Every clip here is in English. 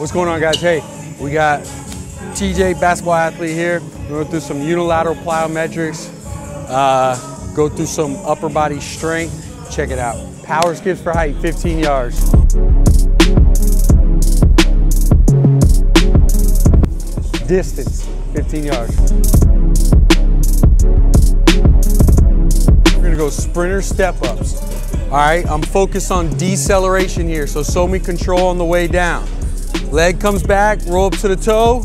What's going on, guys? Hey, we got TJ, basketball athlete here. We're going through some unilateral plyometrics, uh, go through some upper body strength. Check it out. Power skips for height, 15 yards. Distance, 15 yards. We're gonna go sprinter step ups. All right, I'm focused on deceleration here, so show me control on the way down. Leg comes back, roll up to the toe,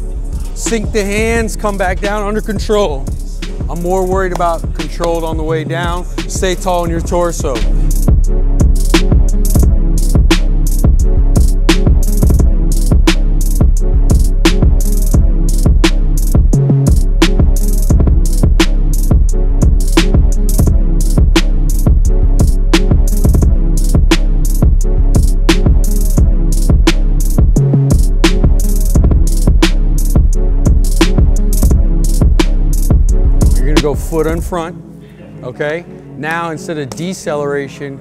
sink the hands, come back down under control. I'm more worried about controlled on the way down. Stay tall in your torso. Foot in front, okay? Now instead of deceleration,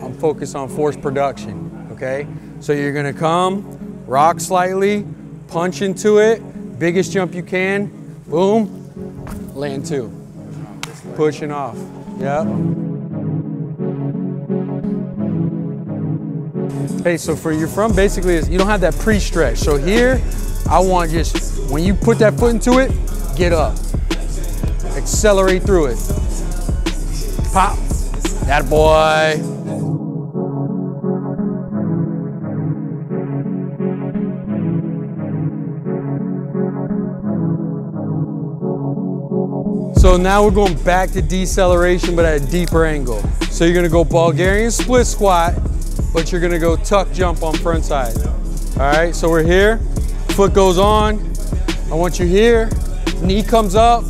I'm focused on force production, okay? So you're gonna come, rock slightly, punch into it, biggest jump you can, boom, land two. Pushing off, yep. Hey, so for your front basically is you don't have that pre-stretch. So here, I want just, when you put that foot into it, get up. Accelerate through it. Pop. That boy. So now we're going back to deceleration, but at a deeper angle. So you're gonna go Bulgarian split squat, but you're gonna go tuck jump on front side. All right, so we're here, foot goes on. I want you here, knee comes up,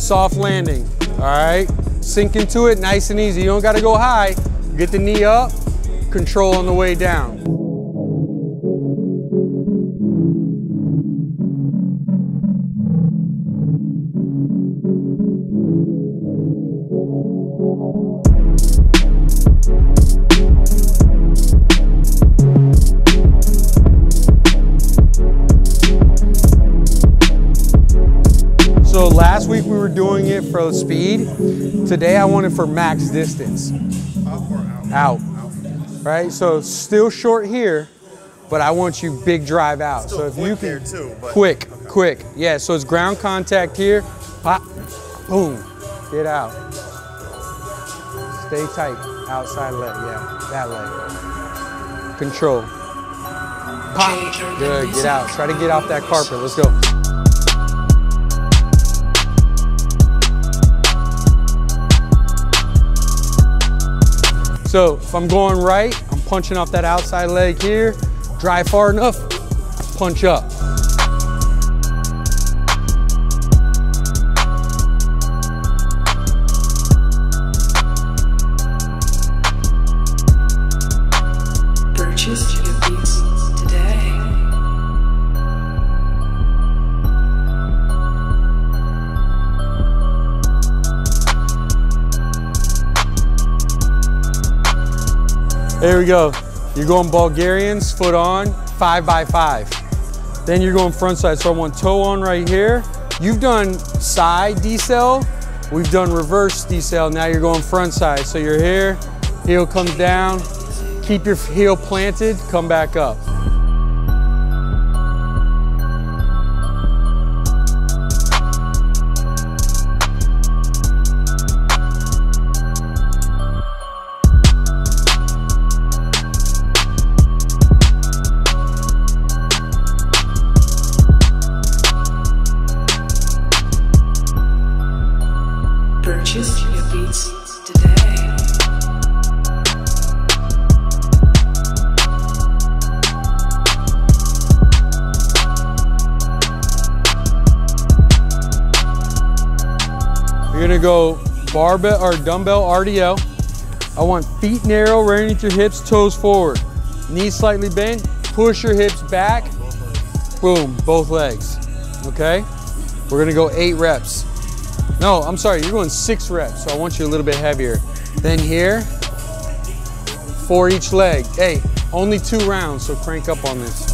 soft landing, all right? Sink into it, nice and easy. You don't gotta go high. Get the knee up, control on the way down. So last week we were doing it for speed. Today I want it for max distance. Out. Right? So still short here, but I want you big drive out. so if you can too, but- quick, quick. Yeah, so it's ground contact here. Pop, boom. Get out. Stay tight. Outside leg, yeah. That leg. Control. Pop. Good. Get out. Try to get off that carpet. Let's go. So if I'm going right, I'm punching off that outside leg here, drive far enough, punch up. Purchase There we go. You're going Bulgarians, foot on, five by five. Then you're going front side. So I want toe on right here. You've done side decel. We've done reverse decel. Now you're going front side. So you're here, heel comes down, keep your heel planted, come back up. Purchase your beats today. You're gonna go barbell or dumbbell RDL. I want feet narrow, right underneath your hips, toes forward. Knees slightly bent, push your hips back, boom, both legs, okay? We're gonna go eight reps. No, I'm sorry, you're going six reps, so I want you a little bit heavier. Then here, four each leg. Hey, only two rounds, so crank up on this.